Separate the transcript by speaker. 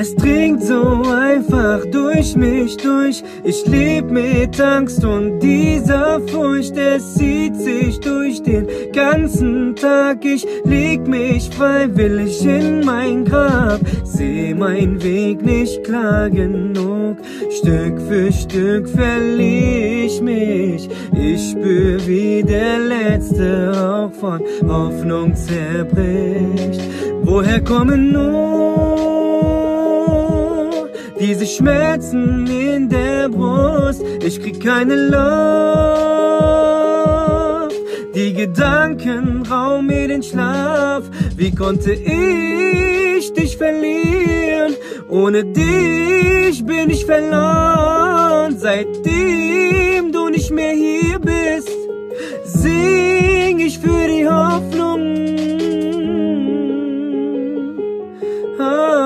Speaker 1: Es dringt so einfach durch mich durch. Ich leb mit Angst und dieser Furcht. Es zieht sich durch den ganzen Tag. Ich leg mich freiwillig in mein Grab. Seh mein Weg nicht klar genug. Stück für Stück verliere ich mich. Ich spür wie der letzte Hauch von Hoffnung zerbricht. Woher kommen nur diese Schmerzen in der Brust. Ich krieg keine Luft, die Gedanken rauben mir den Schlaf. Wie konnte ich dich verlieren? Ohne dich bin ich verloren. Seitdem du nicht mehr hier bist, sing ich für die Hoffnung. Ah.